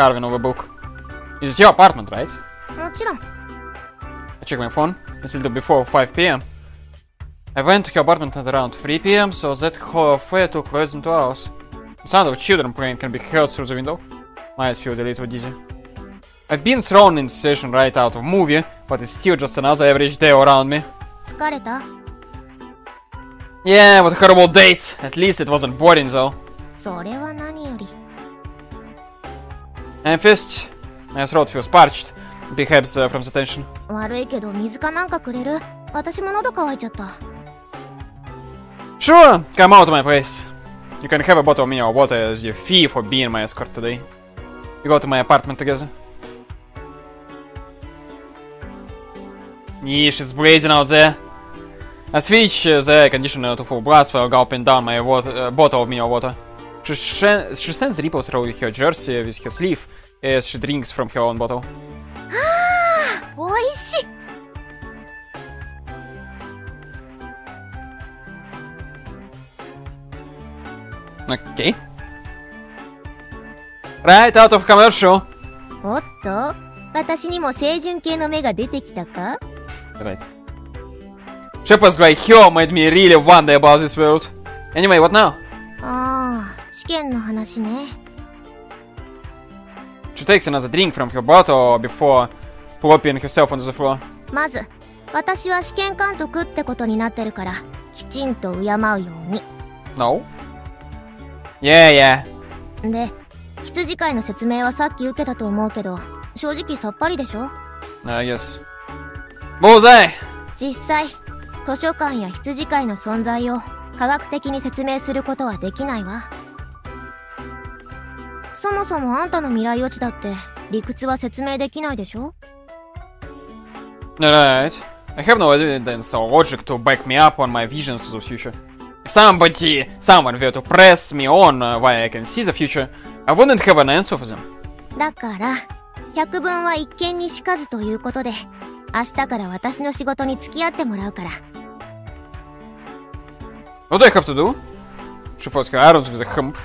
Carvin overbook. This is your apartment, right? I check my phone. It's a little before 5 p.m. I went to her apartment at around 3 p.m., so that whole affair took less than two hours. The sound of children playing can be heard through the window. My eyes feel a little dizzy. I've been thrown in session right out of movie, but it's still just another average day around me. Yeah, what a horrible date! At least it wasn't boring though. それは何より Amethyst, my throat feels parched, perhaps uh, from the tension. 悪いけど水かなんかくれる私も喉乾いちゃった Sure, come out of my place. You can have a bottle of mineral water as your fee for being my escort today. We go to my apartment together. Yeesh, it's blazing out there. I switch uh, the air conditioner to full blast while gulping down my water, uh, bottle of mineral water. She, sh- she sends ripples through her jersey with her sleeve as she drinks from her own bottle. おいしい Okay. Right out of commercial. おっと私にも清純系の目が出てきたか Right. Shepard's like here made me really wonder about this world. Anyway, what now? ああ 試験の話ね She takes another drink from her bottle before plopping herself onto the floor. まず私は試験監督ってことになってるからきちんと敬うように No? Yeah, yeah. で羊飼いの説明はさっき受けたと思うけど正直さっぱりでしょ？I guess. Bullseye! 実際図書館や羊飼いの存在を科学的に説明することはできないわそもそもあんたの未来予知だって理屈は説明できないでしょ Right. I have no evidence or logic to back me up on my visions of the future. If somebody, someone were to press me on uh, why I can see the future, I wouldn't have an answer for them. だから百聞は一見にしかずということで明日から私の仕事に付き合ってもらうから What do I have to do? She folds her arms with a hump.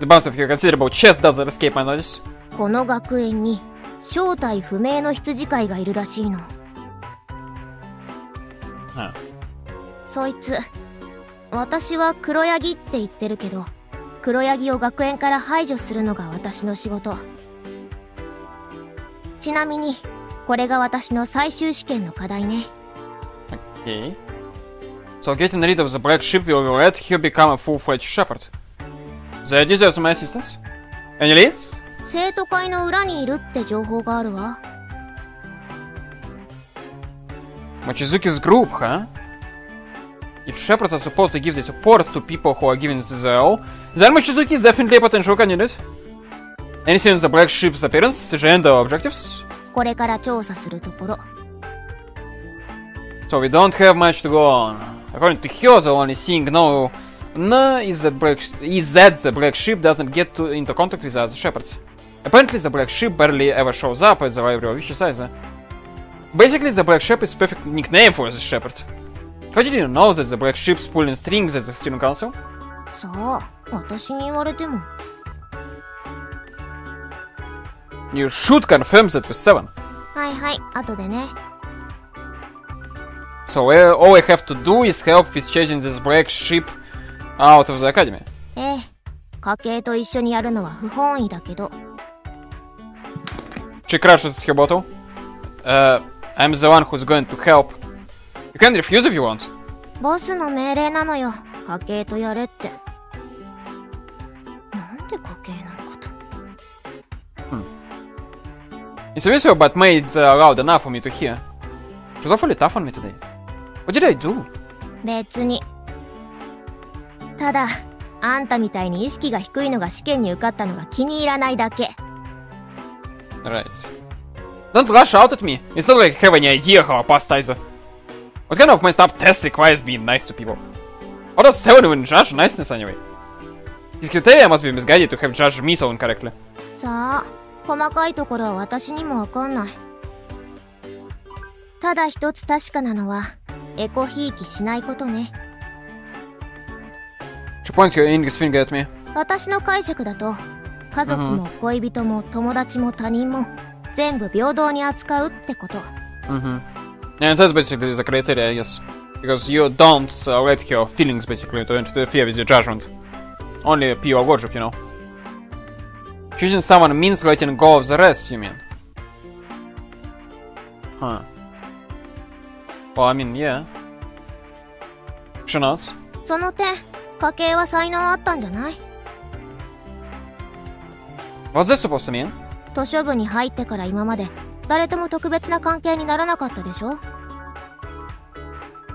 The bounce of her considerable chest doesn't escape my notice. この学園に正体不明の羊飼いがいるらしいの Huh. そいつ私は黒ヤギって言ってるけど黒ヤギを学園から排除するのが私の仕事ちなみにこれが私の最終試験の課題ね Okay. So getting rid of the black sheep will let her become a full-fledged shepherd. They deserve my assistance. Any leads? 生徒会の裏にいるって情報があるわ Mochizuki's group, huh? If shepherds are supposed to give the support to people who are giving their all, then Mochizuki is definitely a potential candidate. Anything on the black sheep's appearance, gender, or objectives? これから調査するところ So we don't have much to go on. According to her, the only thing no, no, is that, black is that the black sheep doesn't get to, into contact with the other shepherds. Apparently the black sheep barely ever shows up at the library of size. Basically, the black sheep is perfect nickname for the shepherd. How did you know that the black ship's pulling strings at the student council? So, what you should confirm that with seven. So uh, all I have to do is help with chasing this black sheep out of the academy. ええ家計と一緒にやるのは不本意だけど She crushes her bottle. Uh, I'm the one who's going to help. You can refuse if you want. ボスの命令なのよ家計とやれってなんで家計なんかと It's useful, but made uh, loud enough for me to hear. She's awfully tough on me today. What did I do? 別に ただあんたみたいに意識が低いのが試験に受かったのが気に入らないだけ Right. Don't rush out at me. It's not like I have any idea how I passed either. What kind of messed up test requires being nice to people? How does even judge niceness anyway? His criteria must be misguided to have judged me so incorrectly. さあ細かいところは私にもわかんないただ一つ確かなのはエコひいきしないことね She points her index finger at me. 私の解釈だと 家族も恋人も友達も他人も全部平等に扱うってこと Mm-hmm. And that's basically the criteria, I guess. Because you don't uh, let your feelings basically to interfere with your judgment. Only pure logic, you know. Choosing someone means letting go of the rest, you mean? Huh. Well, I mean, yeah. She knows. その点 家計は才能あったんじゃない What's this supposed to mean? 図書部に入ってから今まで誰とも特別な関係にならなかったでしょ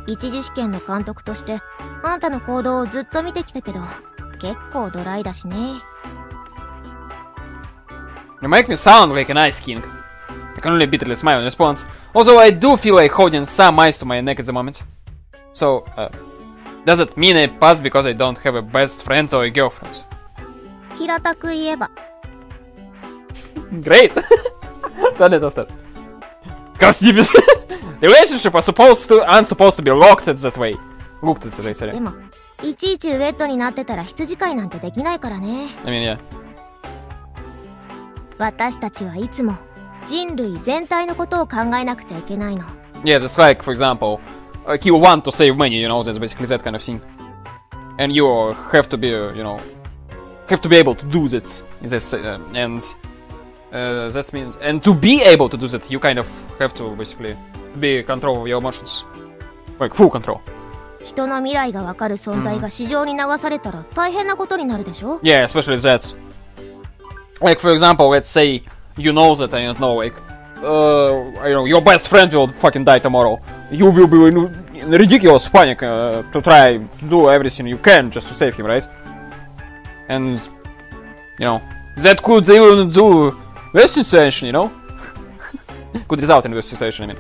一次試験の監督としてあんたの行動をずっと見てきたけど結構ドライだしね You make me sound like an ice king. I can only bitterly smile in response. Also, I do feel like holding some ice to my neck at the moment. So, uh, does it mean I passed because I don't have a best friend or a girlfriend? 平たく言えば Great! Done it after. Because relationship was supposed to aren't supposed to be locked at that way. Looked at that way, で sorry. もいちいちウェットになってたら羊飼いなんてできないからね I mean, yeah. 私たちはいつも人類全体のことを考えなくちゃいけないの Yeah, that's like, for example, like you want to save money, you know, that's basically that kind of thing. And you have to be, uh, you know, have to be able to do that. in this, uh, and uh, that means, and to be able to do that, you kind of have to basically be in control of your emotions, like full control. 人の未来がわかる存在が市場に流されたら大変なことになるでしょ Yeah, especially that. Like for example, let's say you know that I don't know, like, uh, you know, your best friend will fucking die tomorrow. You will be in, in ridiculous panic uh, to try to do everything you can just to save him, right? And you know that could even do this situation, you know, could result in this situation. I mean,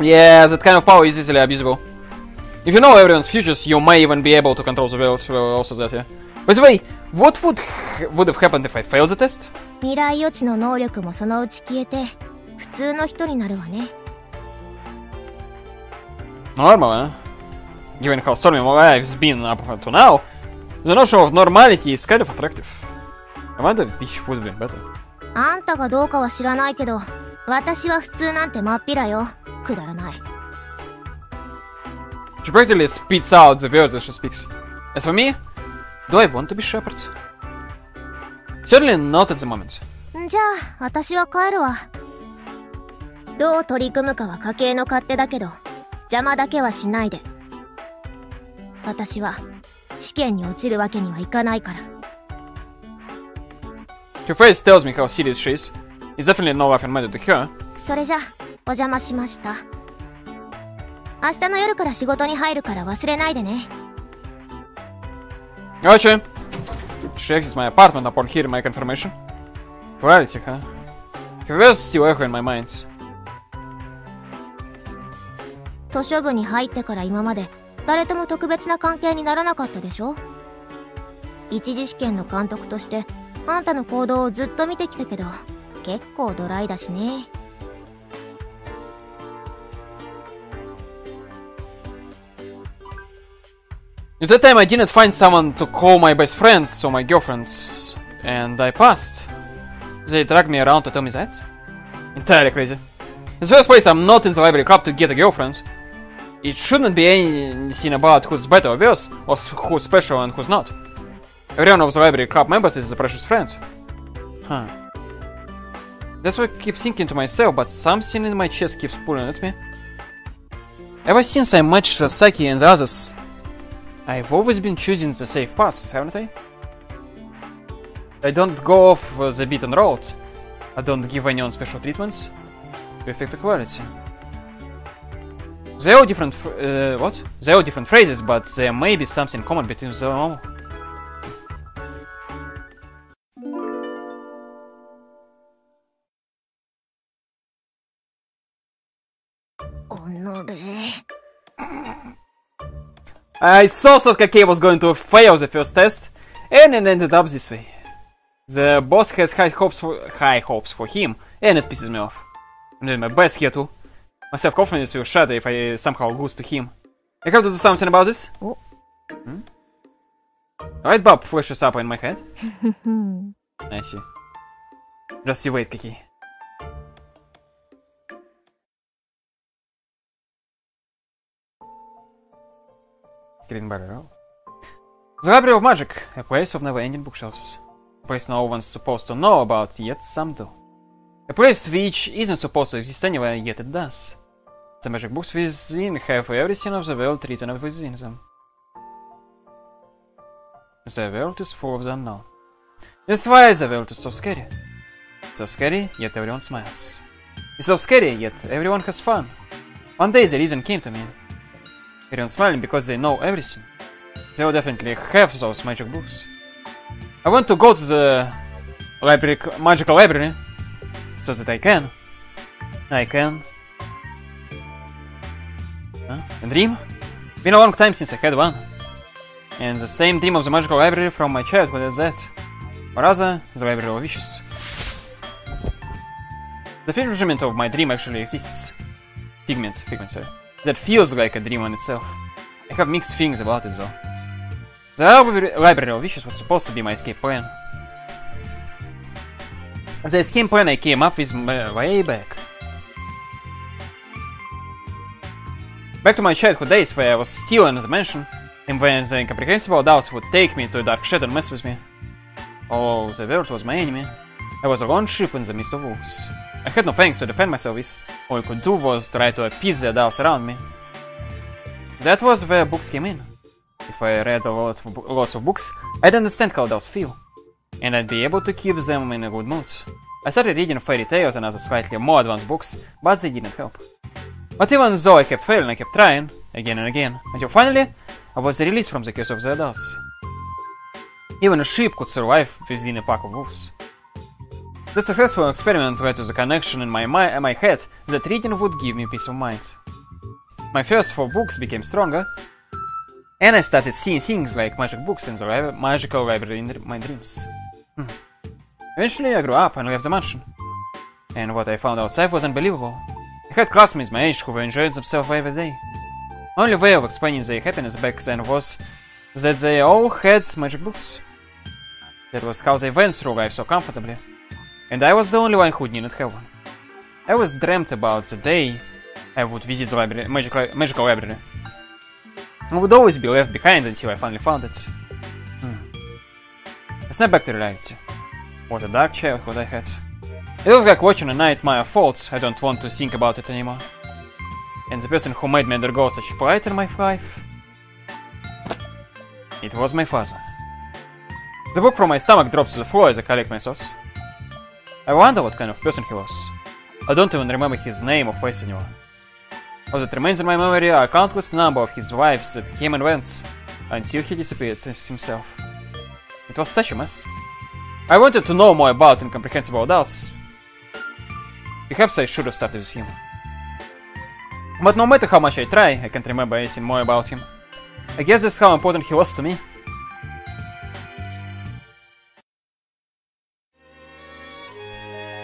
yeah, that kind of power is easily abusable. If you know everyone's futures, you may even be able to control the world. uh, Also, that yeah. By the way, what would h- would have happened if I failed the test? 未来予知の能力もそのうち消えて普通の人になるわね Normal, eh? Given how stormy my life's been up to now, the notion of normality is kind of attractive. I wonder which would have been better. あんたがどうかは知らないけど私は普通なんてまっぴらよくだらない She practically spits out the words as she speaks. As for me, do I want to be shepherd? Certainly not at the moment. じゃあ私は帰るわどう取り組むかは家計の勝手だけど 邪魔だけはしないで私は試験に落ちるわけにはいかないから Her face tells me how serious she is. It's definitely no laughing matter to her. それじゃお邪魔しました明日の夜から仕事に入るから忘れないでね Gotcha. She exits my apartment upon hearing my confirmation. Clarity, huh? Still echo in my mind. 図書部に入ってから今まで誰とも特別な関係にならなかったでしょ一次試験の監督としてあんたの行動をずっと見てきたけど結構ドライだしね At that time, I didn't find someone to call my best friends, so my girlfriends, and I passed. They dragged me around to tell me that. Entirely crazy. In the first place, I'm not in the library club to get a girlfriend. It shouldn't be anything about who's better or worse, or who's special and who's not. Every one of the library club members is a precious friend. Huh. That's what I keep thinking to myself, but something in my chest keeps pulling at me. Ever since I met Shirasaki and the others, I've always been choosing the safe paths, haven't I? I don't go off the beaten road. I don't give anyone special treatments. Perfect equality. They are different. Uh, what? They all different phrases, but there may be something common between them all. I saw Sotkake was going to fail the first test, and it ended up this way. The boss has high hopes for, high hopes for him, and it pisses me off. I'm doing my best here too. My self-confidence will shatter if I somehow lose to him. I have to do something about this. Oh. Hmm? Light bulb flashes up in my head. I see. Just you wait, Kakei. Getting better, oh. The Library of Magic, a place of never-ending bookshelves. A place no one's supposed to know about, yet some do. A place which isn't supposed to exist anywhere, yet it does. The magic books within have everything of the world written within them. The world is full of the unknown. That's why the world is so scary. So scary, yet everyone smiles. It's so scary, yet everyone has fun. One day the reason came to me. Everyone's smiling because they know everything. They will definitely have those magic books. I want to go to the library, magical library, so that I can. I can. Huh? A dream? Been a long time since I had one. And the same dream of the magical library from my childhood is that. Or rather, the library of wishes. The figment of my dream actually exists. Figment, figment, sorry. That feels like a dream on itself. I have mixed feelings about it though. The library, of wishes was supposed to be my escape plan. The escape plan I came up with m- way back. Back to my childhood days where I was still in the mansion, and when the incomprehensible doubts would take me to a dark shadow and mess with me. Oh, the world was my enemy. I was a lone ship in the midst of wolves. I had no fangs to defend myself with. All I could do was try to appease the doubts around me. That was where books came in. If I read a lot of, lots of books, I'd understand how doubts feel, and I'd be able to keep them in a good mood. I started reading fairy tales and other slightly more advanced books, but they didn't help. But even though I kept failing, I kept trying, again and again, until finally, I was released from the curse of the adults. Even a sheep could survive within a pack of wolves. The successful experiment led to the connection in my, mi- my head that reading would give me peace of mind. My first four books became stronger, and I started seeing things like magic books in the li- magical library in my dreams. Hmm. Eventually, I grew up and left the mansion. And what I found outside was unbelievable. Had classmates my age who were enjoying themselves every day. Only way of explaining their happiness back then was that they all had magic books. That was how they went through life so comfortably. And I was the only one who didn't have one. I always dreamt about the day I would visit the library, magic, magical library. I would always be left behind until I finally found it. Hmm. I snapped back to reality. What a dark childhood I had. It was like watching a nightmare of thoughts. I don't want to think about it anymore. And the person who made me undergo such plight in my life. It was my father. The book from my stomach drops to the floor as I collect my thoughts. I wonder what kind of person he was. I don't even remember his name or face anymore. All that remains in my memory are a countless number of his wives that came and went until he disappeared himself. It was such a mess. I wanted to know more about incomprehensible doubts. Perhaps I should have started with him. But no matter how much I try, I can't remember anything more about him. I guess that's how important he was to me.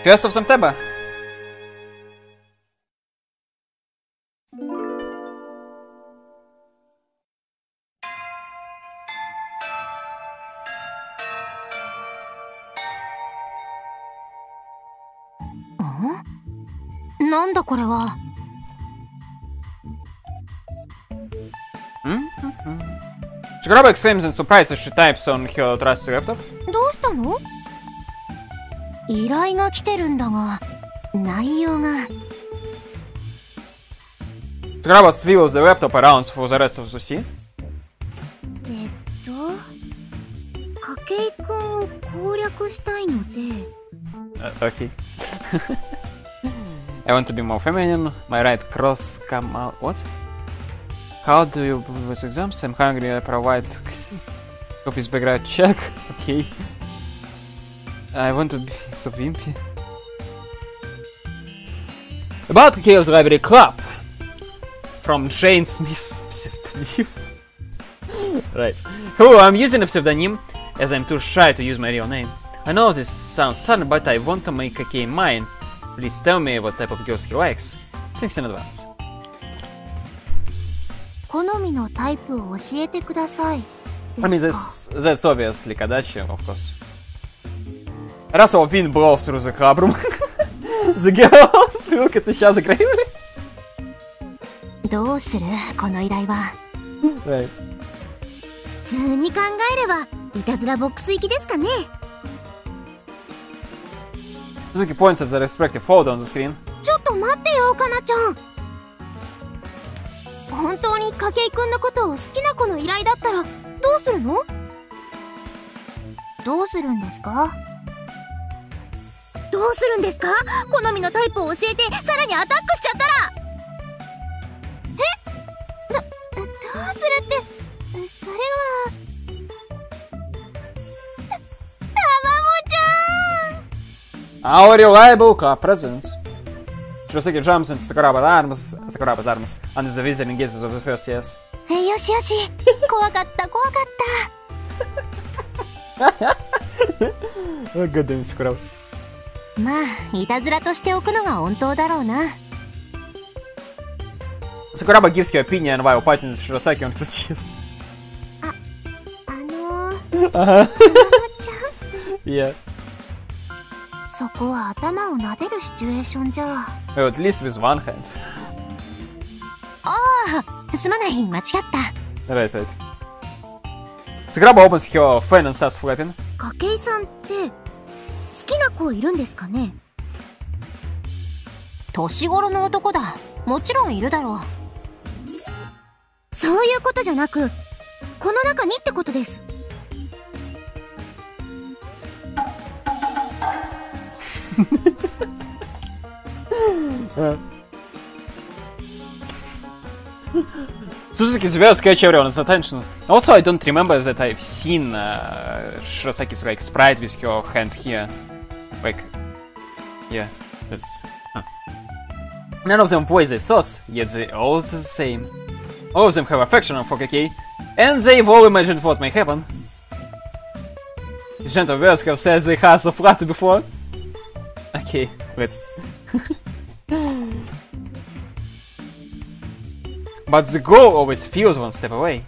First of September. これは Chikaraba exclaims in surprise as she types on her trusty laptop. どうしたの依頼が来てるんだが内容が Chikaraba swivels the laptop around for the rest of the scene. えっと筧くんを攻略したいので Uh, okay. I want to be more feminine. My right cross come out. What? How do you with exams? I'm hungry. I provide copies background check. Okay. I want to be so wimpy. About Chaos Library Club from Jane Smith's pseudonym. right. Hello, I'm using a pseudonym as I'm too shy to use my real name. I know this sounds sudden, but I want to make Kakei mine. Please tell me what type of girls he likes. Thanks in advance. 好みのタイプを教えてください I mean, that's, that's obviously Kadachi, of course. Wind blows through the club room. the girls look at each other gravely. どうするこの依頼は Nice. 普通に考えればいたずらボックス行きですかね Suzuki points at the respective photo on the screen. ちょっと待ってよかなちゃん。本当に筧くんのことを好きな子の依頼だったらどうするの？どうするんですか？どうするんですか？好みのタイプを教えてさらにアタックしちゃったら。たまもちゃん Our reliable car present. Shiroseki jumps into Sakuraba's arms, Sakuraba's arms, under the withering gazes of the first years. えよしよし怖かった怖かった Oh, god damn Sakuraba. まあいたずらとしておくのが本当だろうな Sakuraba gives her opinion while patting Shiroseki on his chest. あのー、 Uh-huh. ちゃん Yeah. そこは頭を撫でるシチュエーションじゃ at least with one hand. ああすまない間違った Right, right. Sakuraba opens her starts flapping. 筧さんって好きな子いるんですかね？年頃の男だもちろんいるだろうそういうことじゃなくこの中にってことです Suzuki's verse catch everyone's attention. Also, I don't remember that I've seen uh, Shirasaki's like sprite with her hands here. Like, yeah, that's. Huh. None of them voice their thoughts, yet they all the same. All of them have affection for Kakei, and they've all imagined what may happen. These gentle girls have said their hearts are flat before. Okay, let's. But the goal always feels one step away.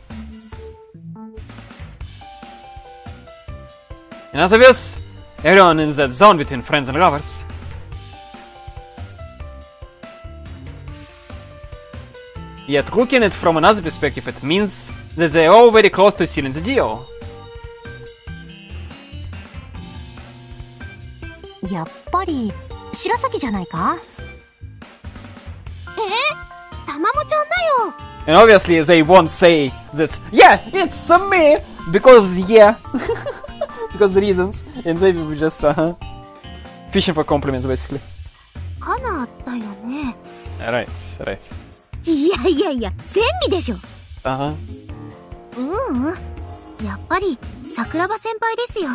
In other words, everyone in that zone between friends and lovers. Yet looking at it from another perspective, it means that they're all very close to sealing the deal. やっぱり白崎じゃないかえたまもちゃんだよ And obviously they won't say that, yeah, it's uh, me! Because, yeah. because reasons. And they will be just, uh fishing for compliments, basically. かなだよね Right, right. いやいやいや千里でしょ Uh huh. ううんやっぱり桜庭先輩ですよ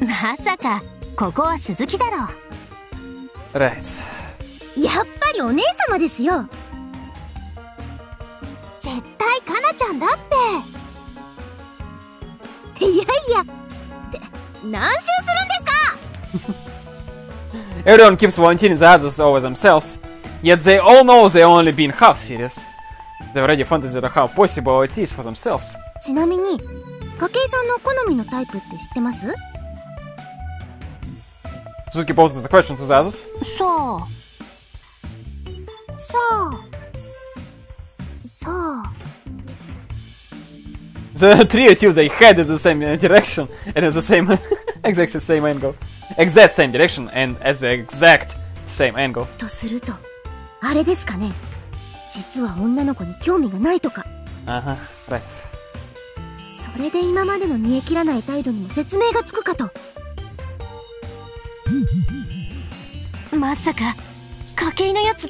まさかここは鈴木だろ Right. やっぱりお姉様ですよ絶対かなちゃんだっていやいやって何周するんですか Everyone keeps volunteering the others over themselves, yet they all know they're only being half serious. They already fantasy how possible it is for themselves. ちなみに筧さんの好みのタイプって知ってます Suzuki poses the question to the others. そうそうそう The three of you they head in the same uh, direction and at the same exact same angle. Exact same direction and at the exact same angle. とするとあれですかね実は女の子に興味がないとか Uh huh. Right. それで今までの煮え切らない態度にも説明がつくかとまさか筧のやつ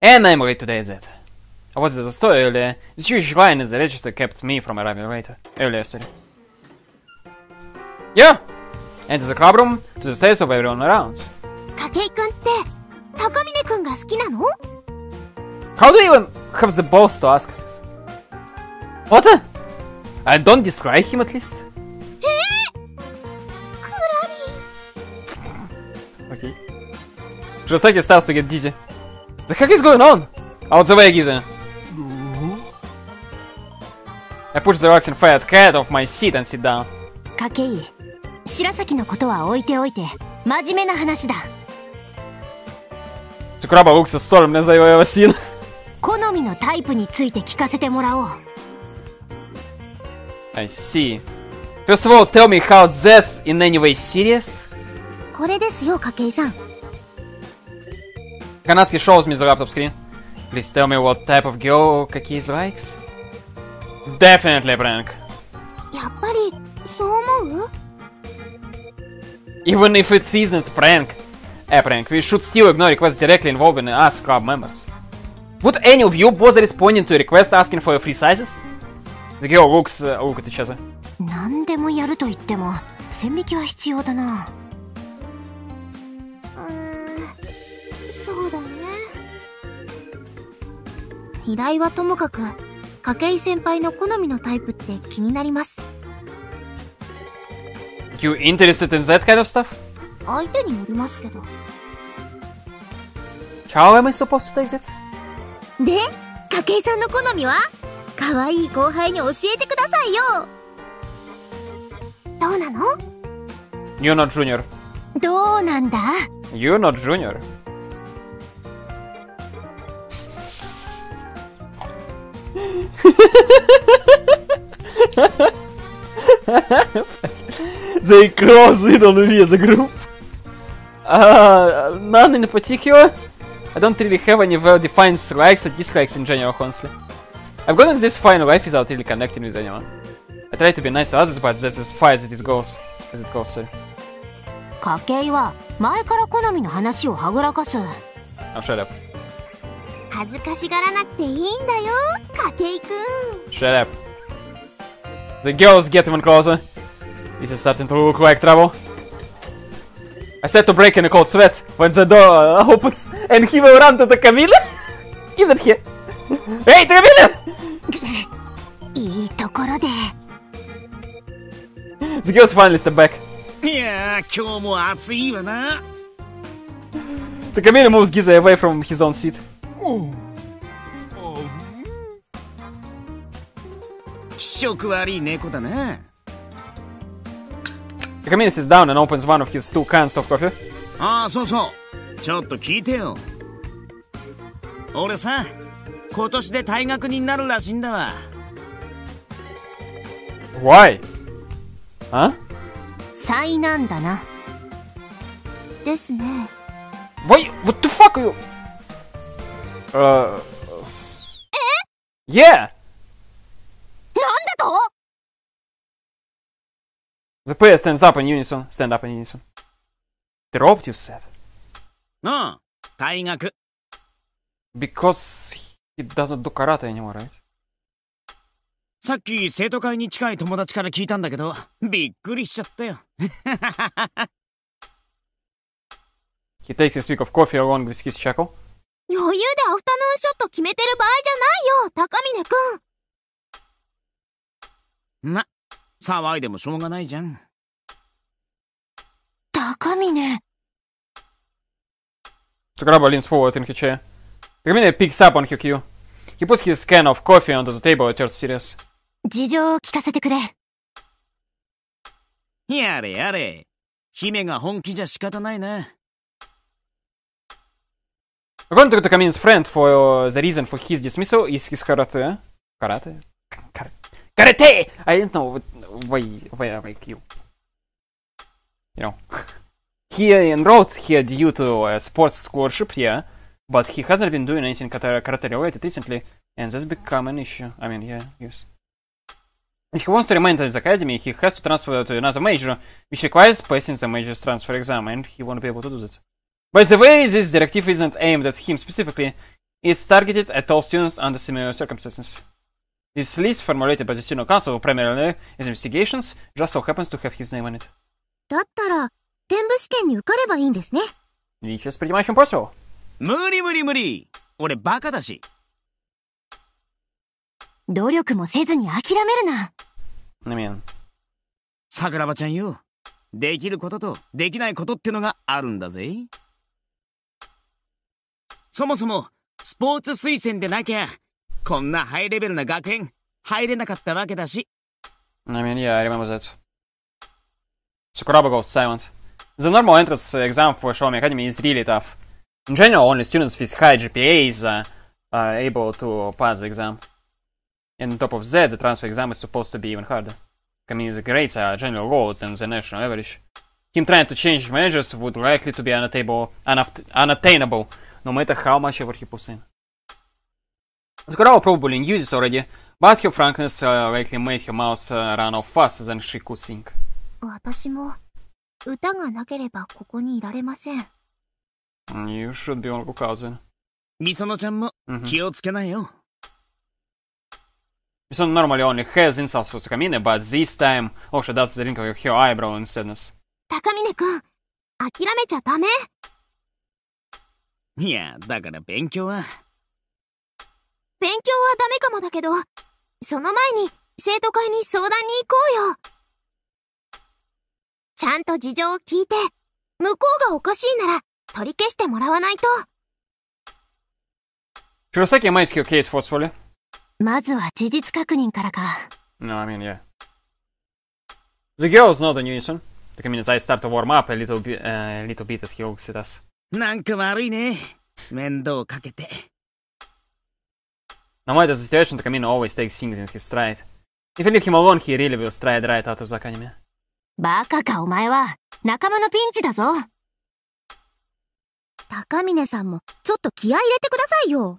And I'm late today at that. I was at the store earlier. This huge line in the register kept me from arriving later. Earlier, sorry. Yeah! And the club room to the stairs of everyone around. How do you even have the balls to ask this? What? I don't dislike him at least. okay. Just like Joseki starts to get dizzy. The heck is going on? Out the way, Giza! I push the rocks and fat cat off my seat and sit down. Kakei, 白崎のことは置いておいて、真面目な話だ。Sakuraba looks as solemn as I've ever seen. I see. First of all, tell me how this in any way serious? これですよ、筧さん。Kanadski shows me the laptop screen. Please tell me what type of girl Kakei's likes. Definitely prank. Even if it isn't prank, a prank, we should still ignore requests directly involving us club members. Would any of you bother responding to a request asking for your free sizes? The girl looks uh, look at each other. 依頼はともかく筧先輩の好みのタイプって気になります You interested in that kind of stuff? 相手によりますけど How am I supposed to take that? で筧さんの好みは可愛い後輩に教えてくださいよどうなの You're not junior. どうなんだ You're not junior. they close in on me as a group. Uh, none in particular. I don't really have any well-defined likes or dislikes in general, honestly. I've gotten this far in life without really connecting with anyone. I try to be nice to others, but that's as far as it goes. As it goes, sorry. 筧は前から好みの話をはぐらかす Now shut up. 恥ずかしがらなくていいんだよ家庭くん Shut up. The girls get even closer This is starting to look like trouble. I said to break in a cold sweat when the door opens and he will run to Takamine Is it here? hey Takamine! いいところで。The girls finally step back. いやー今日も暑いわな。Takamine moves Giza away from his own seat. Takamine sits down and opens one of his two cans of coffee. ああ、そうそう。ちょっと聞いてよ。俺さ、今年で退学になるらしいんだわ。Why? あ災難だな。ですね。Why? What the fuck? Uh. s- Yeah! なんだと The player stands up in unison. Stand up in unison. Dropped, you said. なあ退学 Because he doesn't do karate anymore, right? さっき生徒会に近い友達から聞いたんだけどびっくりしちゃったよ He takes a swig of coffee along with his chuckle. 余裕でアフタヌーンショット決めてる場合じゃないよ高峰くんま騒いでもしょうがないじゃん高峰 Tsukuraba leans forward in her chair. Kamine picks up on her cue. He puts his can of coffee onto the table and turns serious. 事情を聞かせてくれやれやれ姫が本気じゃ仕方ないな According to Takamine's friend, for uh, the reason for his dismissal is his karate. Karate? Kar- karate! I don't know why, why I like you. You know. he enrolled here due to a sports scholarship here, but he hasn't been doing anything karate related recently, and that's become an issue. I mean, yeah, yes. If he wants to remain in the academy, he has to transfer to another major, which requires passing the major's transfer exam, and he won't be able to do that. By the way, this directive isn't aimed at him specifically. is targeted at all students under similar circumstances. This list, formulated by the Student Council primarily as investigations, just so happens to have his name on it. だったら、天部試験に受かればいいんですね。 Which is pretty much impossible. 無理無理無理俺バカだし努力もせずに諦めるな。 I mean, 桜庭ちゃんよできることとできないことってのがあるんだぜ そもそも、スポーツ推薦でなきゃ、こんなハイレベルな学園、入れなかったわけだし。I mean, yeah, I remember that. Sakuraba goes silent. The normal entrance exam for Shiomi Academy is really tough. In general, only students with high GPAs uh, are able to pass the exam. And on top of that, the transfer exam is supposed to be even harder. Community grades are generally lower than the national average. Him trying to change measures would likely to be unattainable, unattainable no matter how much effort he puts in. Zagorova probably knew this already, but her frankness uh, likely made her mouth uh, run off faster than she could think. You should be on Gokazin. ミソノちゃんも気をつけないよ。Misono mm-hmm. normally only has insults for Takamine, but this time, oh, she does the wrinkle of her eyebrow in sadness. 高峰くん、諦めちゃダメいやだから勉強は勉強はダメかもだけど、その前に生徒会に相談に行こうよ。ちゃんと事情を聞いて、向こうがおかしいなら取り消してもらわないと。Makes her case forcefully. まずは事実確認からか。No, I mean, yeah. The girls know the unison. Takamines eyes start to warm up a little bit, uh, little bit as he looks at us. なんか悪いね面倒かけて No matter the situation, Takamine always takes things in his stride. If you leave him alone, he really will stride right out of the anime. バカかお前は、仲間のピンチだぞ。高峰さんも、ちょっと気合い入れてくださいよ。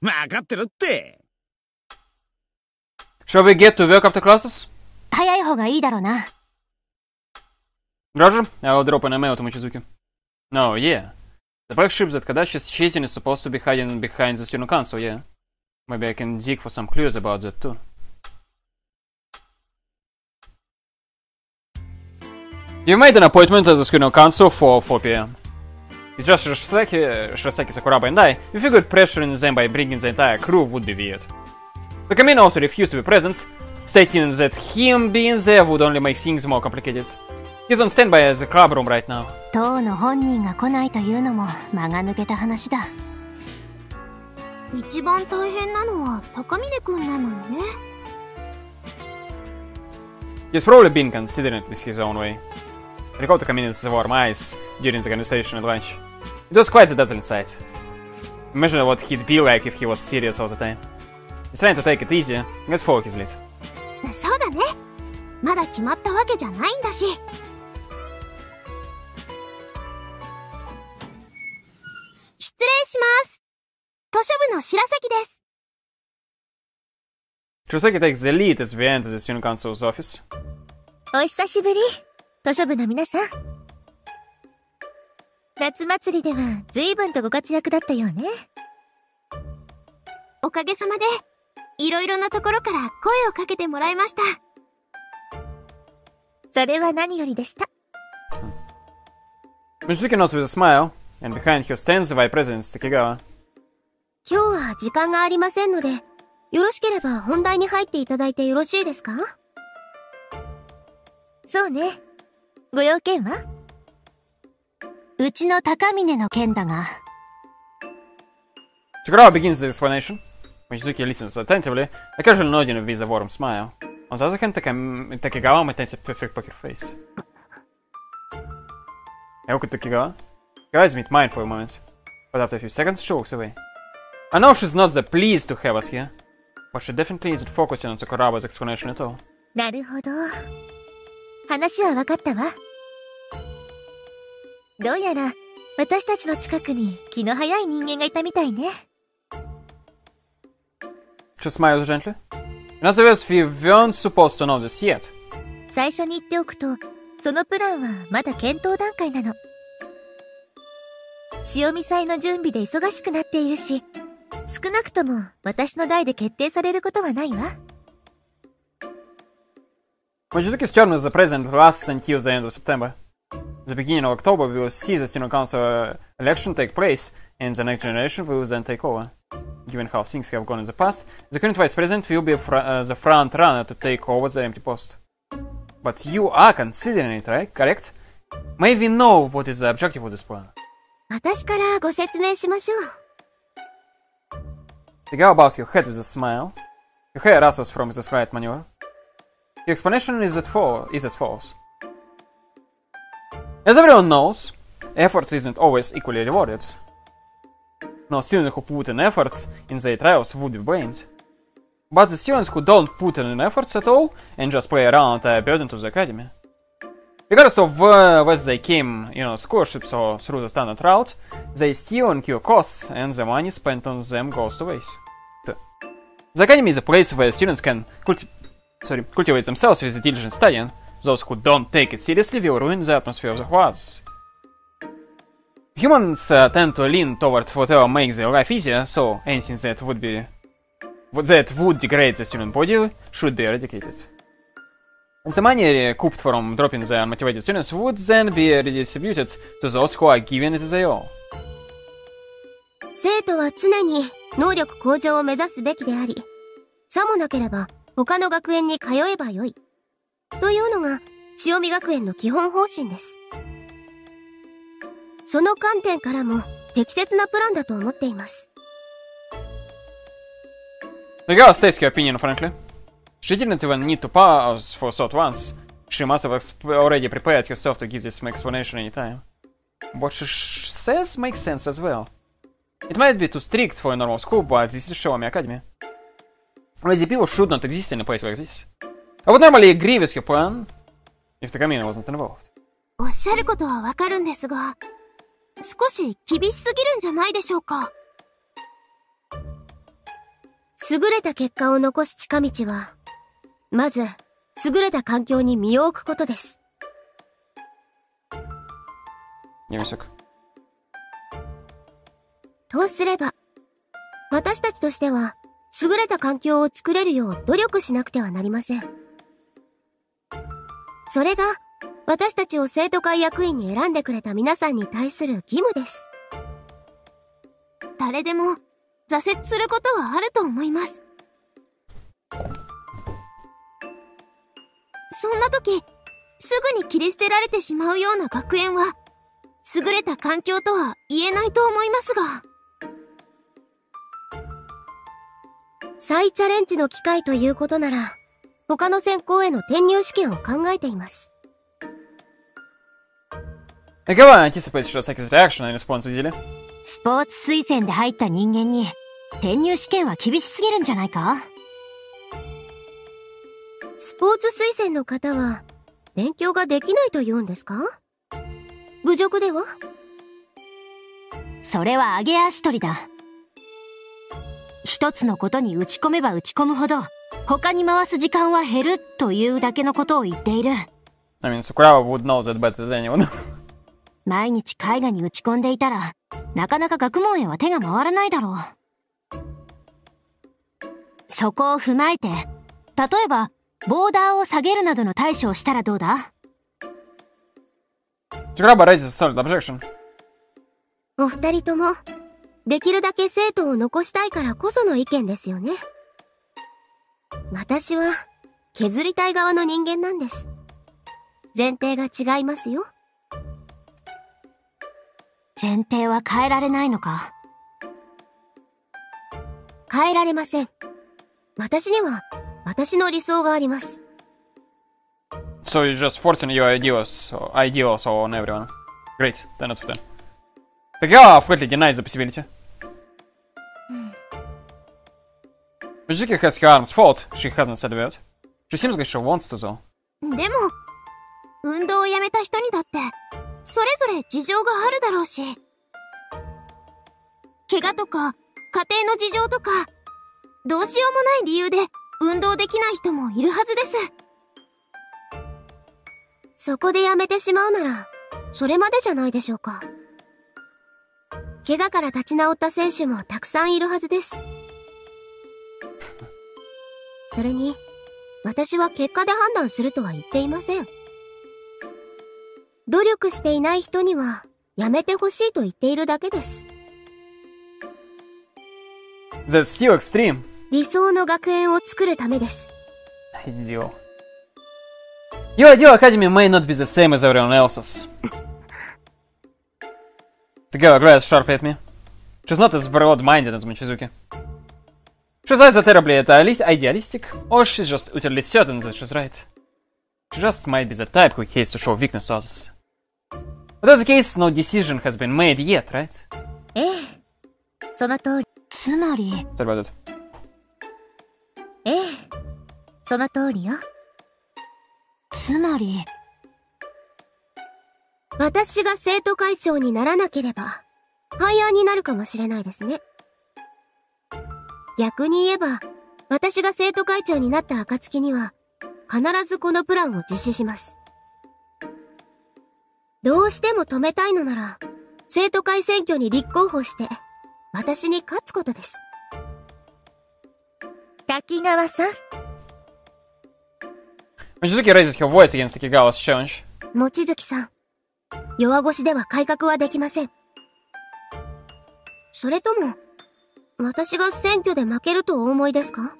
分かってるって Shall we get to work after classes? 早い方がいいだろうな。Roger, I'll drop an email to Mochizuki. No, yeah. The black ship that Kodachi is chasing is supposed to be hiding behind the student council, yeah. Maybe I can dig for some clues about that too. You made an appointment at the student council for 4 p.m. It's just Shirasaki, Shirasaki Sakuraba and I. We figured pressuring them by bringing the entire crew would be weird. Takamine also refused to be present, stating that him being there would only make things more complicated. He's on standby at the club room right now. 当の本人が来ないというのも間が抜けた話だ。一番大変なのは高峰くんなのよね。 He's probably been considering it his own way. Recall Kamin's warm eyes during the conversation at lunch. It was quite a dazzling sight. Imagine what he'd be like if he was serious all the time. He's trying to take it easy. Let's follow his lead. そうだね。まだ決まったわけじゃないんだし。 します。図書部の白崎です。Chuseki takes the lead as we enter the student council's office. お久しぶり。図書部の皆さん。夏祭りでは随分とご活躍だったようね。おかげさまで、いろいろなところから声をかけてもらいました。それは何よりでした。Mizuki nods with a smile, And behind her stands the Vice President Sekigawa. 今日は時間がありませんので、よろしければ本題に入っていただいてよろしいですかそうね。ご用件はうちの高峰の件だが。Sakuraba begins the explanation. Mochizuki listens attentively, occasionally nodding with a warm smile. On the other hand, Takegawa maintains a perfect poker face. Aoki Takegawa Her eyes meet mine for a moment, but after a few seconds, she walks away. I know she's not that pleased to have us here, but she definitely isn't focusing on Sakuraba's explanation at all. なるほど。話は分かったわ。どうやら、私たちの近くに気の早い人間がいたみたいね。 She smiles gently. In other words, we weren't supposed to know this yet. 最初に言っておくと、そのプランはまだ検討段階なの。 塩見祭の準備で忙しくなっているし、少なくとも私の代で決定されることはないわ。Mochizuki's term as the president lasts until the end of September. The beginning of October we will see the student council election take place, and the next generation will then take over. Given how things have gone in the past, the current vice president will be fr- uh, the front runner to take over the empty post. But you are considering it, right? Correct? May we know what is the objective of this plan? 私からご説明しましょう。 The girl bows her head with a smile. Her hair rustles from the slight maneuver. The explanation is, as fo- is as follows. As everyone knows, effort isn't always equally rewarded. No student who put in efforts in their trials would be blamed. But the students who don't put in efforts at all and just play around are a burden to the academy. Regardless of uh, whether they came, you know, scholarships or through the standard route, they still incur costs, and the money spent on them goes to waste. The academy is a place where students can culti- sorry, cultivate themselves with diligent studying. Those who don't take it seriously will ruin the atmosphere of the class. Humans uh, tend to lean towards whatever makes their life easier, so anything that would be that would degrade the student body should be eradicated. The money couped from dropping the unmotivated students would then be redistributed to those who are giving it their all. 生徒は常に能力向上を目指すべきであり、さもなければ他の学園に通えばよい。というのが塩見学園の基本方針です。その観点からも適切なプランだと思っています。The girl states her opinion frankly. She didn't even need to pause for thought once. She must have already prepared herself to give this explanation any time. What she says makes sense as well. It might be too strict for a normal school, but this is Shiomi Academy. Lazy people should not exist in a place like this. I would normally agree with your plan if the Kamina wasn't involved. おっしゃることはわかるんですが、少し厳しすぎるんじゃないでしょうか。優れた結果を残す近道はまず、優れた環境に身を置くことです。Me a sec. とすれば、私たちとしては、優れた環境を作れるよう努力しなくてはなりません。それが、私たちを生徒会役員に選んでくれた皆さんに対する義務です。誰でも、挫折することはあると思います。そんな時、すぐに切り捨てられてしまうような学園は、優れた環境とは言えないと思いますが。再チャレンジの機会ということなら、他の専攻への転入試験を考えています。Reaction. スポーツ推薦で入った人間に、転入試験は厳しすぎるんじゃないか？スポーツ推薦の方は、勉強ができないと言うんですか？侮辱では？それは上げ足取りだ。一つのことに打ち込めば打ち込むほど、他に回す時間は減るというだけのことを言っている。I mean, Sakurawa would know that better than anyone. 毎日絵画に打ち込んでいたら、なかなか学問へは手が回らないだろう。そこを踏まえて、例えば、ボーダーを下げるなどの対処をしたらどうだ？raises a solid objection. お二人とも、できるだけ生徒を残したいからこその意見ですよね。私は、削りたい側の人間なんです。前提が違いますよ。前提は変えられないのか？変えられません。私には、私の理想があります。So you're just forcing your ideals, or ideals on everyone. Great, 10 out of 10. The girl flatly denies the possibility. Mizuki has her arms fold, she hasn't said word. She seems like she wants to though. でも、運動をやめた人にだって、それぞれ事情があるだろうし。怪我とか、家庭の事情とか、どうしようもない理由で運動できない人もいるはずです。そこでやめてしまうなら、それまでじゃないでしょうか。怪我から立ち直った選手もたくさんいるはずです。それに、私は結果で判断するとは言っていません。努力していない人には、やめてほしいと言っているだけです。That's too extreme. 理想の学園を作るためです。 Ideal. Your ideal academy may not be the same as everyone else's. The girl glares sharply at me. She's not as broad-minded as Michizuki. She's either terribly idealis- idealistic, or she's just utterly certain that she's right. She just might be the type who hates to show weakness to others. Whatever the case, no decision has been made yet, right? ええ。その通り。つまり、 Sorry about that. その通りよ。つまり、私が生徒会長にならなければ、廃案になるかもしれないですね。逆に言えば、私が生徒会長になった暁には、必ずこのプランを実施します。どうしても止めたいのなら、生徒会選挙に立候補して、私に勝つことです。滝川さん、Michizuki raises her voice against Takegawa's challenge. 望月さん、弱腰では改革はできません。それとも、私が選挙で負けるとお思いですか？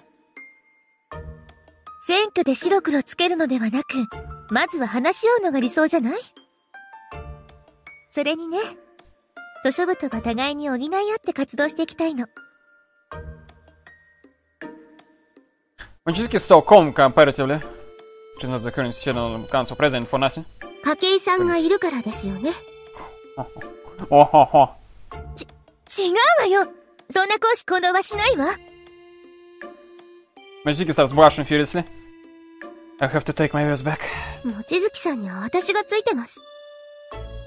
選挙で白黒つけるのではなく、まずは話し合うのが理想じゃない？それにね、図書部とは互いに補い合って活動していきたいの。Michizuki is so calm comparatively. She's not the current student council president for nothing. 筧さんがいるからですよね。 Oh ho ho. 違うわよそんな公私行動はしないわ Michizuki starts blushing furiously. I have to take my words back. 望月さんには私がついてます。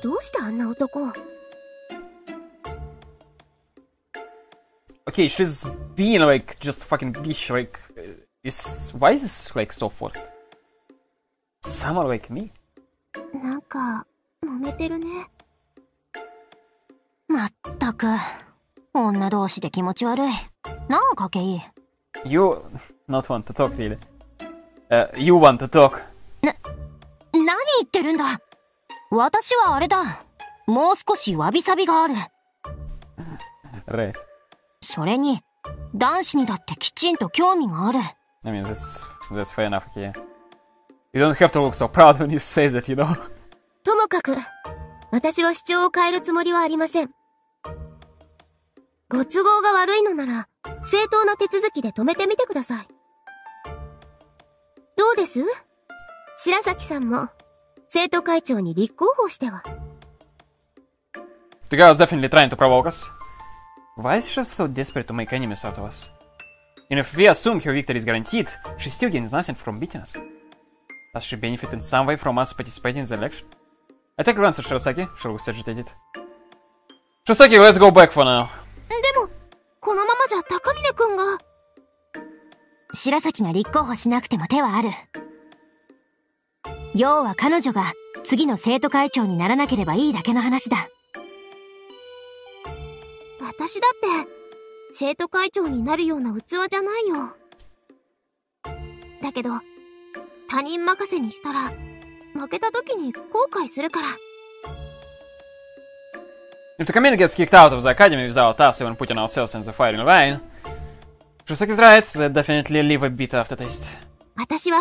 どうしてあんな男を Okay, she's being like just fucking bitch. Like, uh, is why is this like so forced? Someone like me. なんか、揉めてるね。まったく、女同士で気持ち悪い。なあ、かけい。 You not want to talk really. Uh, you want to talk. 何言ってるんだ私はあれだ。もう少しわびさびがある。 Right. それに、男子にだってきちんと興味がある。 I mean, that's that's fair enough. Okay. You don't have to look so proud when you say that, you know. ともかく、私は主張を変えるつもりはありません。ご都合が悪いのなら、正当な手続きで止めてみてください。どうです白崎さんも、生徒会長に立候補しては。The girl is definitely trying to provoke us. Why is she so desperate to make enemies out of us? And if we assume her victory is guaranteed, she still gains nothing from beating us. Does she benefit in some way from us participating in the election? I take a glance at Shirasaki. She looks agitated. Shirasaki, let's go back for now. でも、このままじゃ高峰くんが、白崎が立候補しなくても手はある。要は彼女が次の生徒会長にならなければいいだけの話だ。私だって、生徒会長になるような器じゃないよ。だけど、他人任せにしたら、負けた時に後悔するから。If the community gets kicked out of the academy without us even putting ourselves in the firing line, Shirasaki's right, they definitely leave a bitter aftertaste. 私は、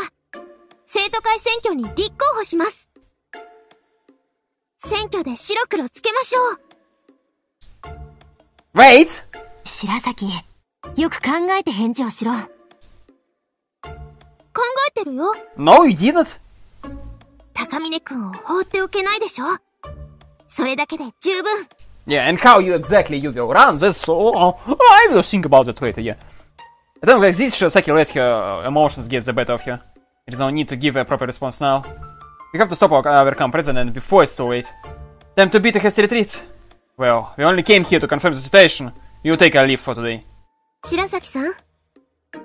生徒会選挙に立候補します。選挙で白黒つけましょう。Wait! 白崎、よく考えて返事をしろ。考えてるよ。 No, you didn't! 高峰くんを放っておけないでしょ。それだけで十分。 Yeah, and how you exactly use your rounds is so... I will think about that later, yeah. I don't like this, Shirasaki lets her emotions get the better of her. There is no need to give a proper response now. We have to stop our overcome president before it's too late. Time to beat a hasty retreat. Well, we only came here to confirm the situation. You take a leave for today. 白崎さん、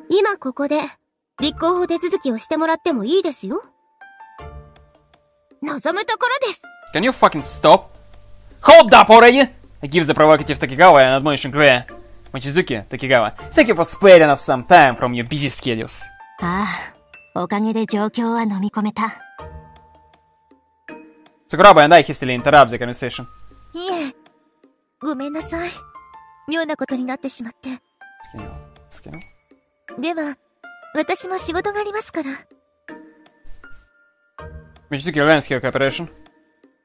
今ここで 立候補手続きをしてもらってもいいですよ。望むところです。Can you fucking stop? Hold up already! I give the provocative Takigawa an admonition clear. Mochizuki, Takigawa, thank you for sparing us some time from your busy schedules. ああ、おかげで状況は飲み込めた。Sakuraba and I hastily interrupt the conversation. いえ、ごめんなさい。妙なことになってしまって。好きよ。好きよ。では、私も仕事がありますから。Mochizuki learns her cooperation.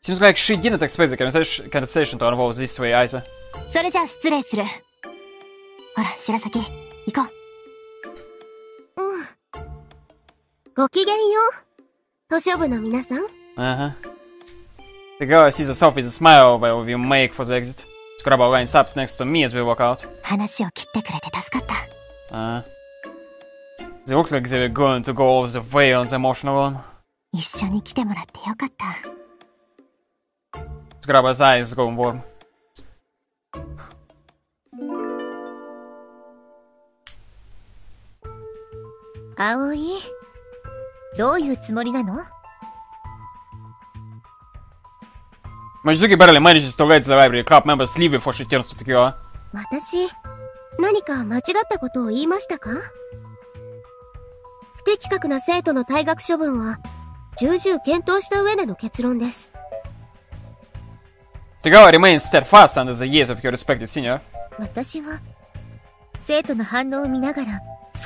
Seems like she didn't expect the conversation to unfold this way either. それじゃあ失礼する。ほら、白崎、行こう。うん。ごきげんよう。図書部の皆さん。Uh huh. The girl sees herself with a smile while we make for the exit. Sakuraba lines up next to me as we walk out. 話を切ってくれて助かった。Uh huh. They look like they're going to go all the way on the emotional one. 一緒に来てもらってよかった。Sakuraba's eyes go warm. 葵。どういうつもりなの Mochizuki barely manages to let the library club members leave before she turns to Takigawa. 私、何か間違ったことを言いましたか不適格な生徒の退学処分は、重々検討した上での結論です。Takigawa remains steadfast under the of her respected senior. 私は、生徒の反応を見ながら、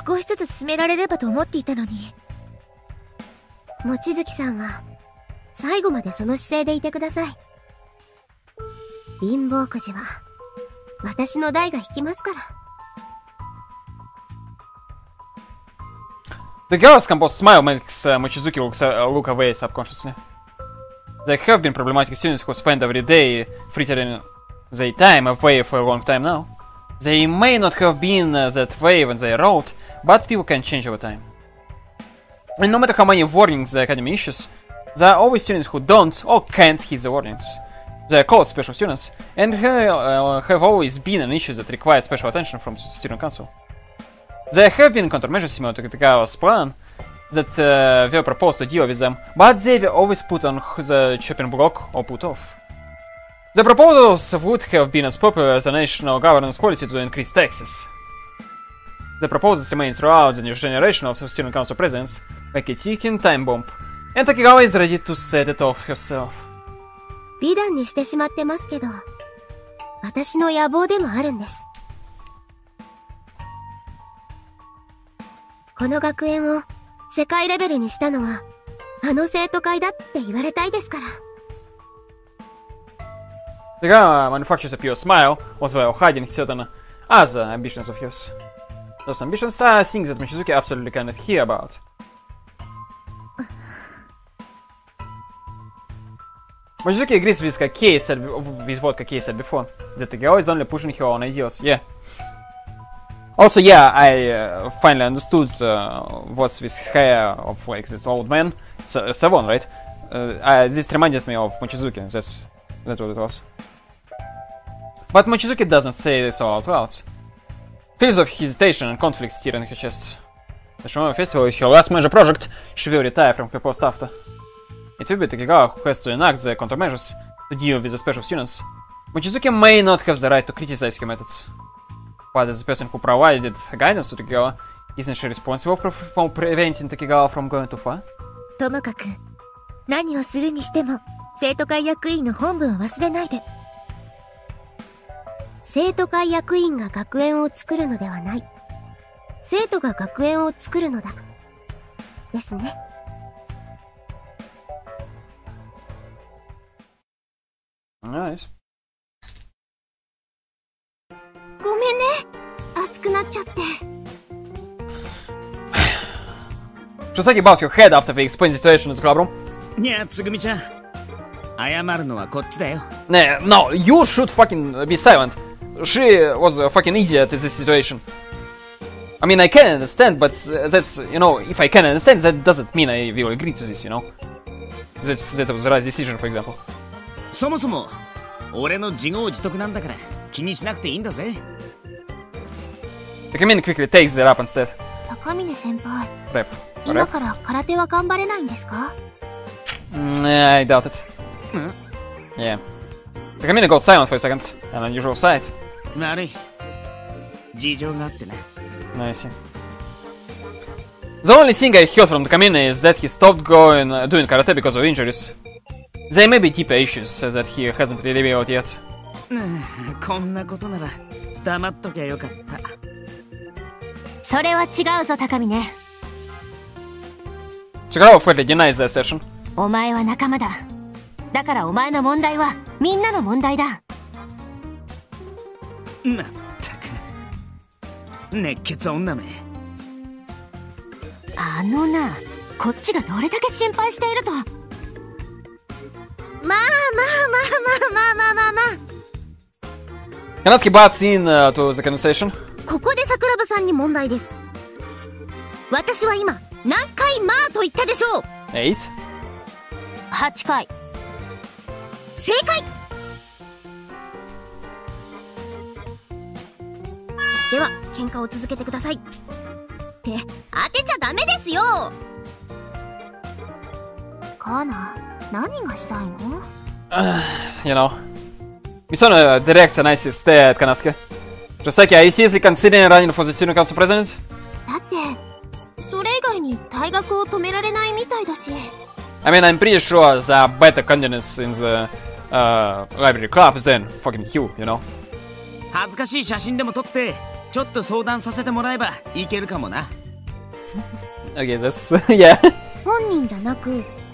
少しずつ進められればと思っていたのに。望月さんは、最後までその姿勢でいてください。貧乏くじは、私の代が引きますから。The girl's composed smile makes uh, Mochizuki look, uh, look away subconsciously. There have been problematic students who spend every day frittering their time away for a long time now. They may not have been uh, that way when they wrote, but people can change over time. And no matter how many warnings the Academy issues, there are always students who don't or can't heed the warnings. They are called special students, and ha- uh, have always been an issue that required special attention from the Student Council. There have been countermeasures similar to Takigawa's plan that uh, were proposed to deal with them, but they were always put on the chopping block or put off. The proposals would have been as popular as a national governance policy to increase taxes. The proposals remain throughout the new generation of student council presidents, like a ticking time bomb, and Takigawa is ready to set it off herself. 美談にしてしまってますけど、私の野望でもあるんです。この学園を世界レベルにしたのは、あの生徒会だって言われたいですから。Takigawa manufactures a pure smile, also while hiding certain other ambitions of his. Those ambitions are things that Michizuki absolutely cannot hear about. Michizuki agrees with what Kakei said before, that the girl is only pushing her own ideas. Yeah. Also, yeah, I uh, finally understood uh, what's with hair of like this old man, S- Savon, right? Uh, uh, this reminded me of Mochizuki. That's that's what it was. But Mochizuki doesn't say this all out loud. Feelings of hesitation and conflict stir in her chest. The Shimono Festival is her last major project. She will retire from her post after. It will be Takigawa who has to enact the countermeasures to deal with the special students. Mochizuki may not have the right to criticize her methods. As the person who provided guidance to Takigawa, isn't she responsible for, for preventing Takigawa from going too far? ともかく、何をするにしても、生徒会役員の本部を忘れないで。生徒会役員が学園を作るのではない。生徒が学園を作るのだ。ですね。Nice. ごめんね。熱くなっちゃって。 Shosaki bows her head after we explain the situation in the club room. にゃつぐみちゃん謝るのはこっちだよ Nah, no, you should fucking be silent. She was a fucking idiot in this situation. I mean, I can understand, but uh, that's, you know, if I can understand, that doesn't mean I will agree to this, you know? That, that was the right decision, for example. そもそも 俺の自業自得なんだから気にしなくていいんだぜ The commander quickly takes it up instead. 高峰先輩、 Rep. 今 Rep? から空手は頑張れないんですか Mm, I doubt it. Yeah. Takamine goes silent for a second. An unusual sight. 悪い事情があってな I see. The only thing I heard from Takamine is that he stopped going uh, doing karate because of injuries. They may be deep issues、so、that he hasn't really revealed yet. こんなことなら黙っときゃよかった。それは違うぞ、高見ね。違う、フレディナイ・セッション。お前は仲間だ。だからお前の問題はみんなの問題だ。まったく。熱血女め。あのな、こっちがどれだけ心配していると。まあまあまあまあまあまあまあまあ。Butts in uh, to the conversation. ここで桜庭さんに問題です。私は今何回まあと言ったでしょう？8. 8回。正解。では喧嘩を続けてください。って当てちゃダメですよ。カーナ何がしたいの You know. Misono directs a nice stare at Kanatsuki. Joseki, are you seriously considering running for the student council president? だってそれ以外に退学を止められないみたいだし I mean, I'm pretty sure there are better candidates in the uh, library club than fucking you, you know? 恥ずかしい写真でも撮ってちょっと相談させてもらえばいけるかもな Okay, that's. yeah. 本人じゃなく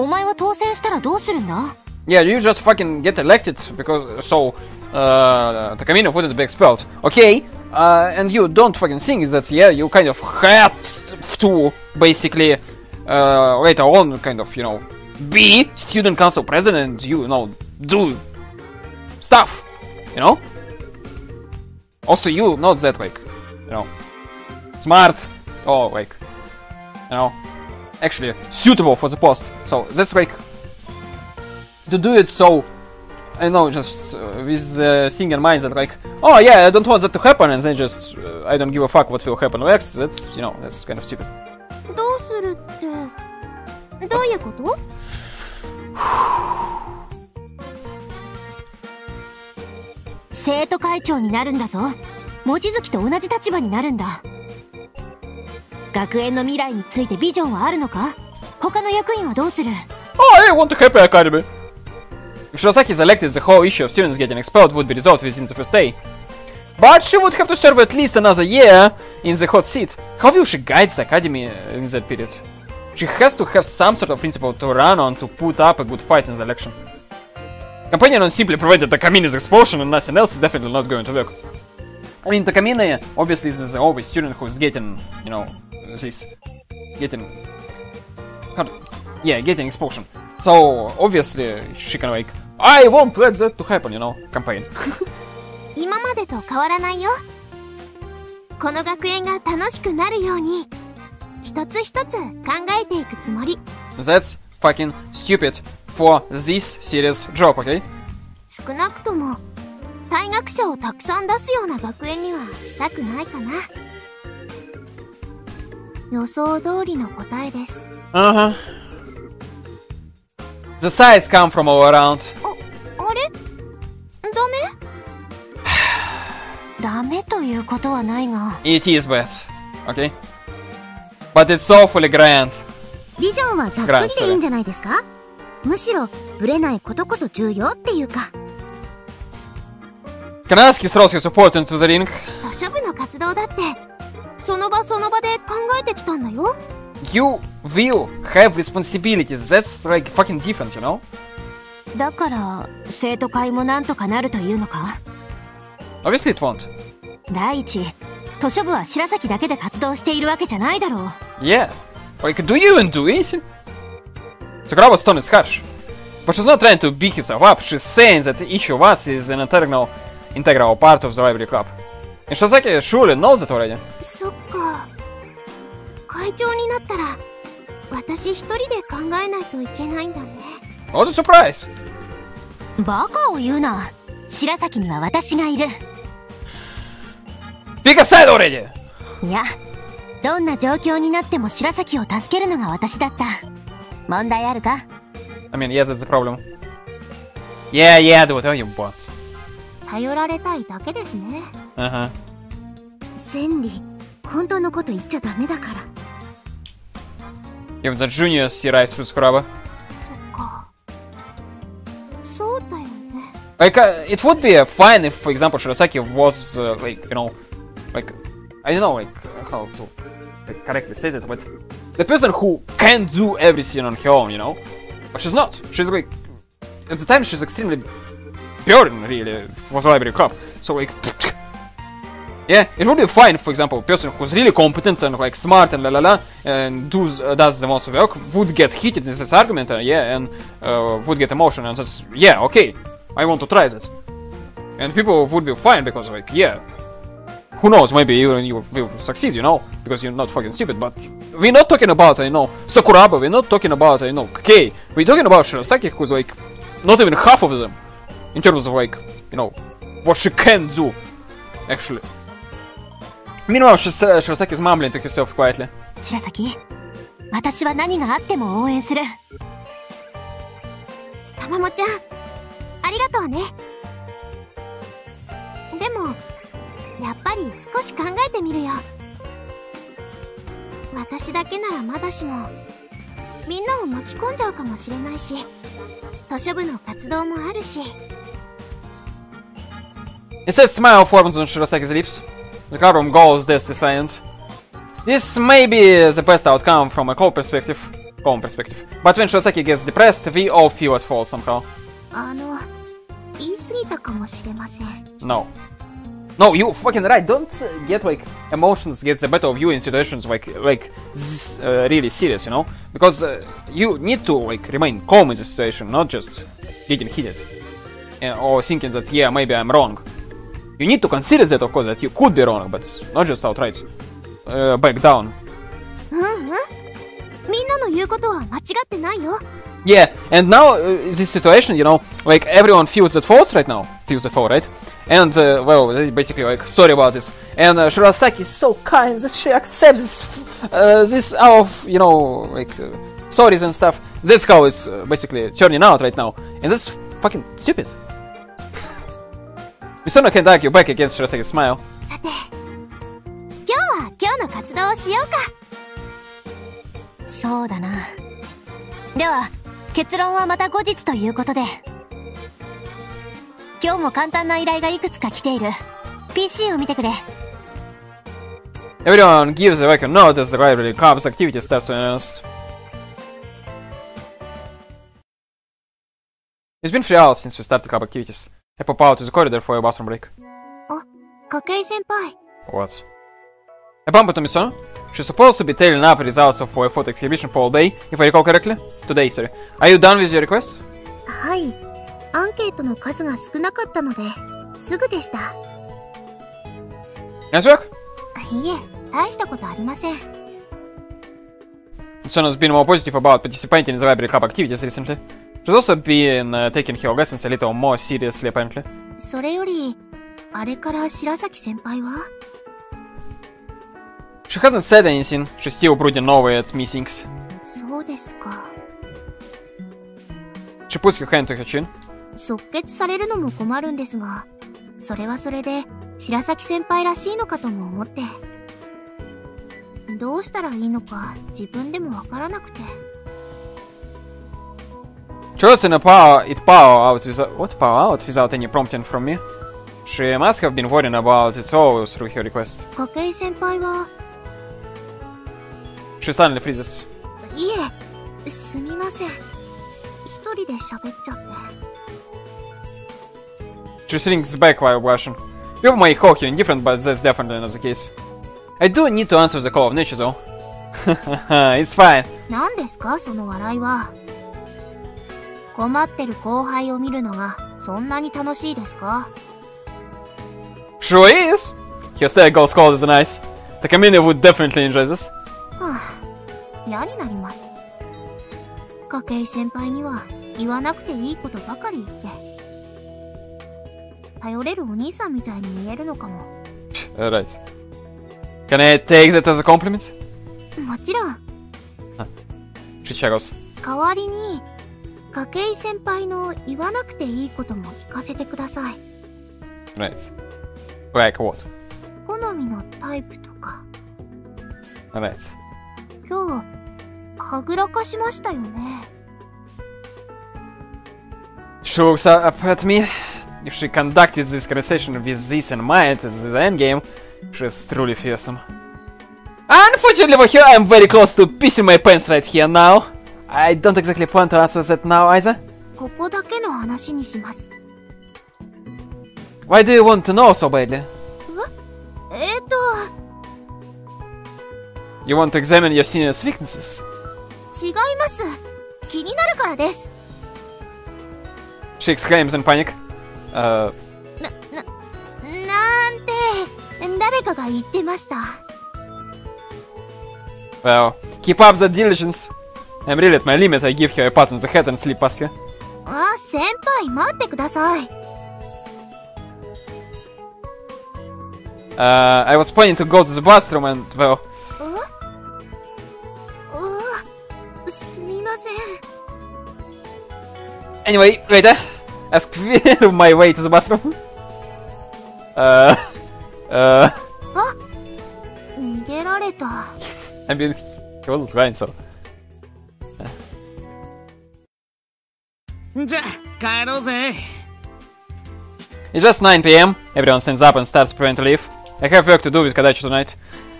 お前は当選したらどうするんだ Yeah, you just fucking get elected because so uh, Takamine wouldn't be expelled. Okay, uh, and you don't fucking think that yeah, you kind of had to basically uh, later on kind of you know be student council president. You, you know do stuff, you know. Also, you not that like you know smart or like you know actually suitable for the post. So that's like to do it so I know just uh, with the thing in mind that like oh yeah I don't want that to happen and then just uh, I don't give a fuck what will happen next that's you know that's kind of stupid どうするってどういうこと生徒会長になるんだぞ望月と同じ立場になるんだ 学園の未来についてビジョンはあるのか他の役員はどうする Oh, I want to help Academy! If Shirasaki is elected, the whole issue of students getting expelled would be resolved within the first day. But she would have to serve at least another year in the hot seat. How will she guide the academy uh, in that period? She has to have some sort of principle to run on to put up a good fight in the election. Companion on simply prevented Takamine's expulsion and nothing else is definitely not going to work. I mean, Takamine obviously is the only student who's getting, you know, this, getting, how do- yeah, getting expulsion. So obviously she can like, I won't let that to happen, you know, campaign. 今までと変わらないよこの学園が楽しくなるように一つ一つ考えていくつもり That's fucking stupid for this serious job, okay? 少なくとも退学者をたくさん出すような学園にはしたくないかな 予想通りの答えです Uh huh. The sighs come from all around. ああれダメダメということはないが It is bad, okay? But it's awfully grand. ビジョンはざっくりでいいんじゃないですかむしろブレないことこそ重要っていうか Kanasuki throws his support into the ring. 図書部の活動だって その場その場で考えてきたんだよ You will have responsibilities. That's like fucking different, you know? だから生徒会もなんとかなるというのか Obviously it won't. 第一図書部は白崎だけで活動しているわけじゃないだろう Yeah. Like, do you even do anything? Sakuraba's tone is harsh. But she's not trying to beat herself up, she's saying that each of us is an integral, integral part of the library club. And Shazaki surely knows that already. そっか会長になったら私一人で考えないといけないんだね What a surprise! バカを言うな白崎には私がいる Pick a side already! いやどんな状況になっても白崎を助けるのが私だった問題あるか I mean, yes, that's the problem. Yeah, yeah, do whatever you want. 頼られたいだけですね Uh. 千里本当のこと言っちゃダメだからかそうだよね Like, uh, it would be uh, fine if, for example, Shirasaki was, uh, like, you know, like, I don't know, like, how to like, correctly say that, but the person who can do everything on her own, you know? But she's not. She's like, at the time, she's extremely burdened, really, for the library club. So, like, yeah, it would be fine, for example, a person who's really competent and, like, smart and la la la, and does, uh, does the most work, would get heated in this argument, uh, yeah, and uh, would get emotional, and says, yeah, okay, I want to try that. And people would be fine because, like, yeah, who knows, maybe even you will succeed, you know, because you're not fucking stupid, but we're not talking about, you know, Sakuraba, we're not talking about, you know, Kei, we're talking about Shirasaki, who's, like, not even half of them, in terms of, like, you know, what she can do, actually. Meanwhile, Shis- uh, Shirasaki is mumbling to herself quietly. 白崎私は何があっても応援するたまもちゃんありがとうねでもやっぱり少し考えてみるよ私だけならまだしもみんなを巻き込んじゃうかもしれないし図書部の活動もあるし Instead, smile forms on Shirasaki's lips. The courtroom goes deathly silent. This may be the best outcome from a calm perspective. Calm perspective. But when Shiroseki gets depressed, we all feel at fault somehow. No. No, you fucking right. Don't get like emotions get the better of you in situations like like uh, really serious, you know? Because uh, you need to like remain calm in the situation, not just getting heated, uh, or thinking that yeah, maybe I'm wrong. You need to consider that of course that you could be wrong, but not just outright uh, back down. うんうんみんなの言うことは間違ってないよ Yeah, and now uh, this situation, you know, like everyone feels at fault right now, feels at fault, right? And uh, well, they basically like sorry about this. And uh, Shirasaki is so kind that she accepts this, f- uh, this out of you know like uh, sorries and stuff. That's how it's uh, basically turning out right now, and that's fucking stupid. We certainly can't argue back against Shirasaki's smile. さて今日は今日の活動をしようかそうだなでは結論はまた後日ということで今日も簡単な依頼がいくつか来ている PC を見てくれ Everyone gives the record note as the library club's activity starts to announce. It's been three hours since we started club activities. I pop out to the corridor for a bathroom break. 筧先輩 What? I bump into Misono. She's supposed to be tailing up results of a photo exhibition for all day, if I recall correctly. Today, sorry. Are you done with your request? はいアンケートの数が少なかったのですぐでした Nice work? いえ大したことありません Misono's been more positive about participating in the library club activities recently. She's also been uh, taking her lessons a little more seriously, apparently. それよりあれから白崎先輩は She hasn't said anything, she's still brooding over at me things. そうですか She puts her hand to her chin. 即決されるのも困るんですがそれはそれで白崎先輩らしいのかとも思ってどうしたらいいのか自分でもわからなくて Chosen a power, it power out without what power out without any prompting from me. She must have been worrying about it all through her request. 筧先輩は She suddenly freezes. いえすみません一人で喋っちゃって She shrinks back while blushing. You may call her indifferent, but that's definitely not the case. I do need to answer the call of nature though. it's fine. 何ですかその笑いは 困ってる後輩を見るのがそんなに楽しいですか Sure is! Your stay goes cold is nice. The community would definitely enjoy this. はあ、嫌になります。筧先輩には言わなくていいことばかり言って。頼れるお兄さんみたいに見えるのかも。Alright. Can I take that as a compliment? もちろん、She chuckles. 代わりに、筧先輩の言わなくていいことも聞かせてください。Right. Like what? 好みのタイプとか。Alright. 今日、はぐらかしましたよね。She looks up at me. If she conducted this conversation with this in mind as the endgame, she is truly fearsome. Unfortunately for her, I'm very close to pissing my pants right here now. I don't exactly plan to answer that now either. ここだけの話にします。 Why do you want to know so badly? えーと、 You want to examine your senior's weaknesses? 違います。気になるからです。 She exclaims in panic. Uh, な、な、なんて、誰かが言ってました。 well, keep up the diligence. I'm really at my limit, I give her a pat on the head and sleep Asuka. Ah, senpai, matte kudasai. Uh, I was planning to go to the bathroom and, well... Anyway, э? later, I my way to the bathroom. Uh, uh... I'm being... He wasn't lying, so... It's just 9 pm. Everyone stands up and starts preparing to leave. I have work to do with Kodachi tonight.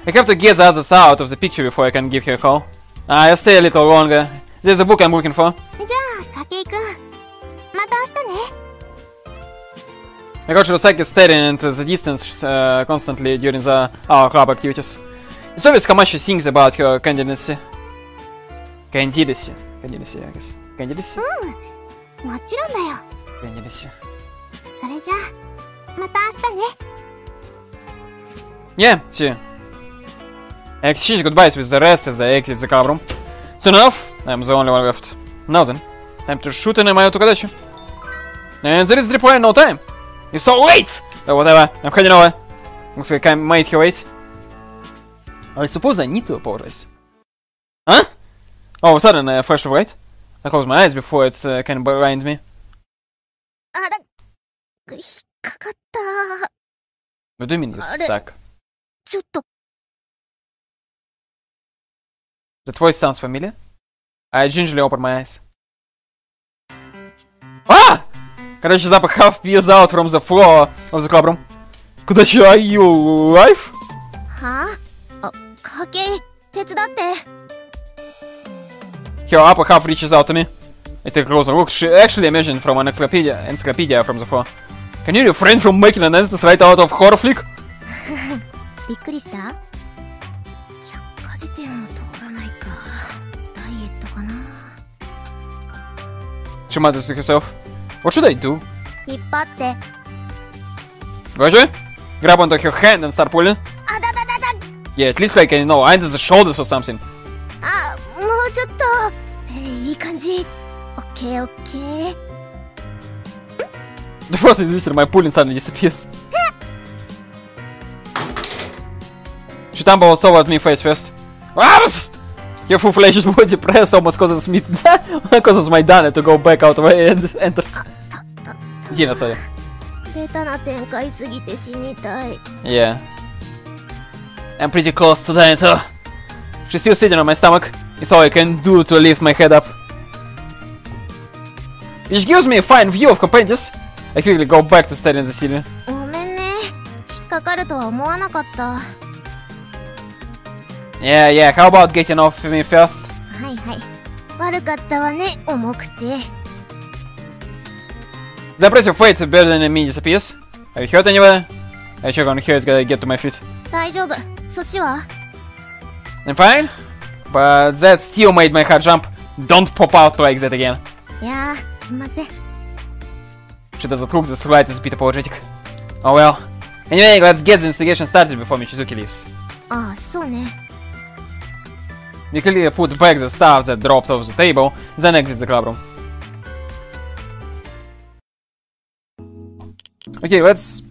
I have to get the others out of the picture before I can give her a call. Ah, I'll stay a little longer. There's a book I'm looking for. Nagoshi Rosaki is staring into the distance uh, constantly during the our club activities. It's obvious how much she thinks about her candidacy. Candidacy. Candidacy, I guess. Candidacy? もちろんだよ。 Candidacy. それじゃあ、また明日ね。 Yeah, see. I exchange goodbyes with the rest as I exit the club room. Soon enough, I'm the only one left. Now then, time to shoot an email to Kadachi. And there is the reply in no time. You're so late! But whatever, I'm heading over. Looks like I made her wait. I suppose I need to apologize. Huh? All of a sudden, a flash of light. I close my eyes before it uh, can blind me. あだ、引っかかった。 What do you mean you're Are- stuck? ちょっと、 That voice sounds familiar. I gingerly open my eyes. Ah! Короче, запах half peels out from the floor of the clubroom. Kudachi, are you alive? はああ、筧、手伝って。 her upper half reaches out to me. I take a closer look. She actually imagined from an encyclopedia, encyclopedia from the floor. Can you refrain from making an endless right out of horror flick? She mutters to herself. What should I do? Roger? Grab onto her hand and start pulling. Yeah, at least like, I know, under the shoulders or something. あ、もうちょっと。えーいい感じ。オッケーオッケー。 The first is listening, my pulling suddenly disappears. She tumbles toward me face first. Ah! Her full-fledged body press almost causes me causes my Dana to go back out of her and entrance. Dina, sorry. ベタな展開すぎて死にたい。 Yeah. I'm pretty close to dying too. She's still sitting on my stomach. It's all I can do to lift my head up. Which gives me a fine view of her panties. I quickly go back to staring at the ceiling. ごめんね。引っかかるとは思わなかった。は Yeah, yeah, how about getting off me first? いはい。悪かったわね、重くて。 The oppressive weight burdening me disappears. Are you hurt anywhere? I check on her as I get to my feet. 大丈夫。そっちは I'm fine, But that still made my heart jump. Don't pop out like that again. Yeah, Что-то этот лук засылает is a bit apologetic. Oh well. Anyway, let's get the investigation started before Mochizuki leaves. Ah, so ne. Nikolina put back the stuff that dropped off the table, then exits the clubroom. Okay, let's...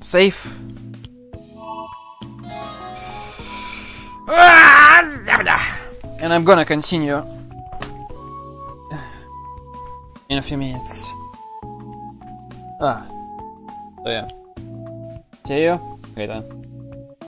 Save. Ah! And I'm gonna continue in a few minutes. Ah. So yeah. See you later.